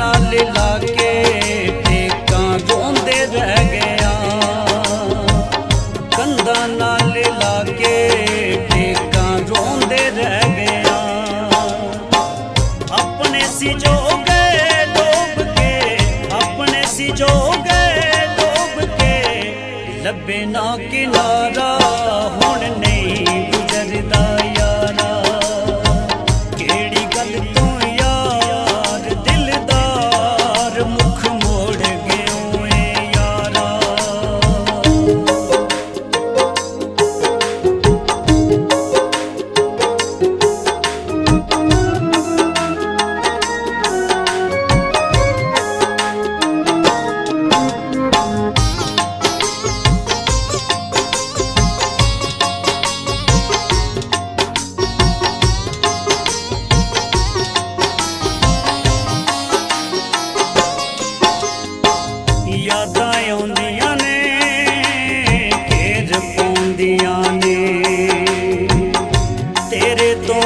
ਨਾਲ ਲਾ ਕੇ ਟੇਕਾਂ ਗੋਂਦੇ ਗਿਆ। ਕੰਧਾਂ ਨਾਲ ਲਾ ਕੇ ਟੇਕਾਂ ਰੋਂਦੇ ਰਹਿ ਗਿਆ। ਆਪਣੇ ਸੀ ਡੋਬ ਕੇ, ਆਪਣੇ ਸੀ ਡੋਬ ਕੇ, ਲੱਭੇ ਨਾ ਕਿਨਾਰਾ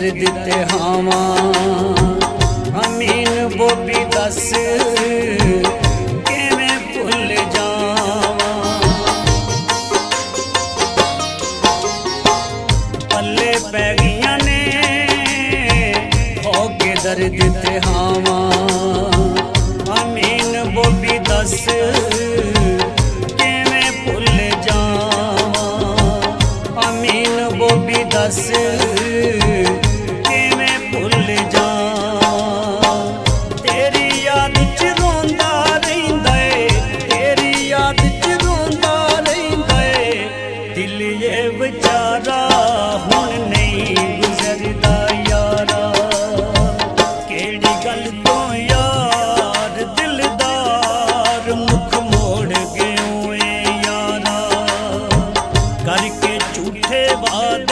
ਦਿੱਤੇ ਹਾਵਾਂ। ਅਮੀਨ ਬੋਬੀ ਦੱਸ, ਕਿਵੇਂ ਭੁੱਲ ਜਾਵਾਂ? ਪੱਲੇ ਪੈ ਗਈਆਂ ਨੇ, ਹੋ ਕੇ ਦਰਦ ਤੇ ਹਾਵਾਂ। ਅਮੀਨ ਬੋਬੀ ਦੱਸ ਦੱਸ ਦਿਲ ਇਹ ਵਿਚਾਰਾ ਹੁਣ ਨਹੀਂ ਗੁਜ਼ਰਦਾ ਯਾਰਾ। ਕਿਹੜੀ ਗੱਲ ਤੋਂ ਯਾਰ ਦਿਲਦਾਰ ਮੁਖ ਮੋੜ ਗਿਓ ਏ ਯਾਰਾ। ਕਰਕੇ ਝੂਠੇ ਵਾਦੇ